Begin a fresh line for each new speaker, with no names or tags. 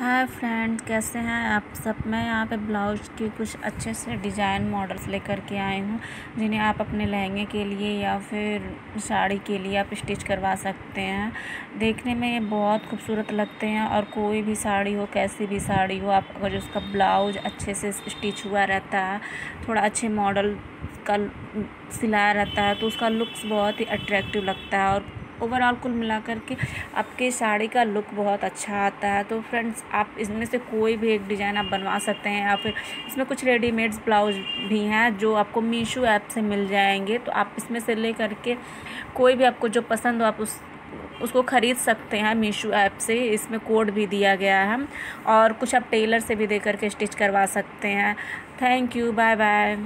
Hi friend, कैसे हैं आप सब? मैं यहाँ पे ब्लाउज के कुछ अच्छे से डिज़ाइन मॉडल्स लेकर के आई हूँ, जिन्हें आप अपने लहंगे के लिए या फिर साड़ी के लिए आप स्टिच करवा सकते हैं। देखने में ये बहुत खूबसूरत लगते हैं और कोई भी साड़ी हो, कैसी भी साड़ी हो, आप अगर उसका ब्लाउज अच्छे से स्टिच हुआ रहता है, थोड़ा अच्छे मॉडल का सिलाया रहता है तो उसका लुक्स बहुत ही अट्रैक्टिव लगता है और ओवरऑल कुल मिलाकर के आपके साड़ी का लुक बहुत अच्छा आता है। तो फ्रेंड्स आप इसमें से कोई भी एक डिज़ाइन आप बनवा सकते हैं या फिर इसमें कुछ रेडीमेड्स ब्लाउज भी हैं जो आपको मीशो ऐप से मिल जाएँगे। तो आप इसमें से ले करके कोई भी आपको जो पसंद हो, आप उस, उसको ख़रीद सकते हैं मीशो ऐप से। इसमें कोड भी दिया गया है। और कुछ आप टेलर से भी दे करके स्टिच करवा सकते हैं। Thank you bye bye